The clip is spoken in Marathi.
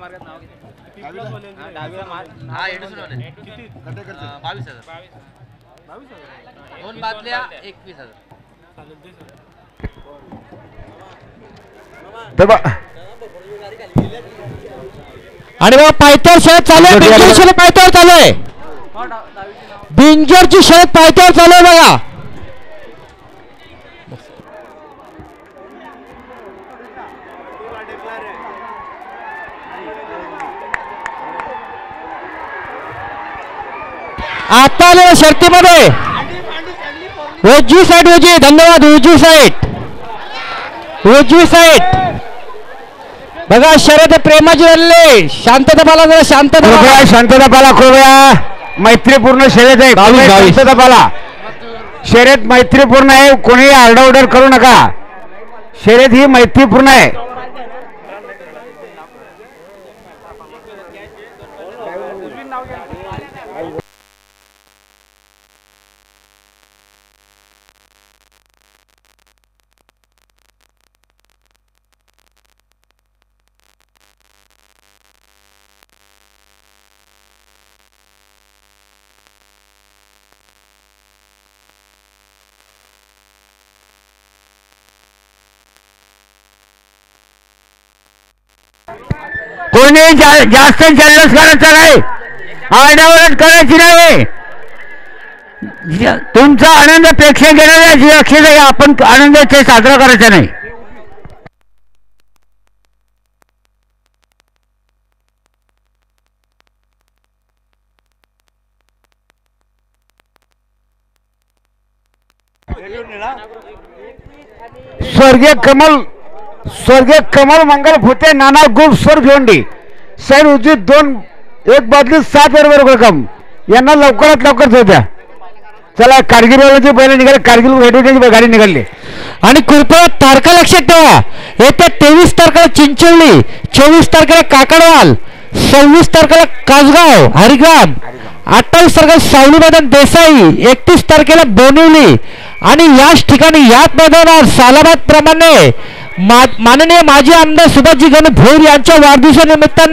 मार्गात नाव हा, हा किती? बावीस हजार. बावीस बावीस हजार? दोन बादल्या एकवीस हजार. आणि बघा पायथ्यावर शर्यत चालू आहे. बिंजर शर्यत पायथ्यावर चालू आहे. बिंजरची शर्यत पायथ्यावर चालू आहे बघा. आता आलेल्या शर्तीमध्ये. उजवी साईड उजवी. धन्यवाद उजवी साईड उजवी साईड बघा शर्यत प्रेमाची झालेली शांतता पाला जरा शांतता. शांतता पाला कृपया मैत्रीपूर्ण शर्यत आहे. शांतता पाला. शर्यत मैत्रीपूर्ण आहे. कोणी आरडाओरड करू नका. शर्यत ही मैत्रीपूर्ण आहे. कोणी जा- जास्त जल्लोष करायचा नाही. आरडाओरड करायची नाही. तुमचा आनंद प्रेक्षक घेणाऱ्या जी अक्षर आहे आपण आनंद ते साजरा करायचा नाही. स्वर्गीय कमल स्वर्गीय कमल मंगल भुते नाना गुप स्वर भिवंडी सैन उजित दोन एक बादली सात बरोबर रक्कम यांना लवकरात लवकर होत्या चला कारगिलवाल्याची पहिले निघाले कारगिल भेटवण्याची गाडी निघाली. आणि कृपया तारखा लक्षात ठेवा. येत्या तेवीस तारखेला चिंचवली चोवीस तारखेला काकडवाल सव्वीस तारखेला कासगाव हरिग्राम अठ्ठावीस तारखेला सावली मैदान देसाई एकतीस तारखेला बोनिवली. आणि याच ठिकाणी याच मैदानावर सालाबाद प्रमाणे माननीय माजी आमदार सुभाषजी गणेश भोईर यांच्या वाढदिवसानिमित्ताने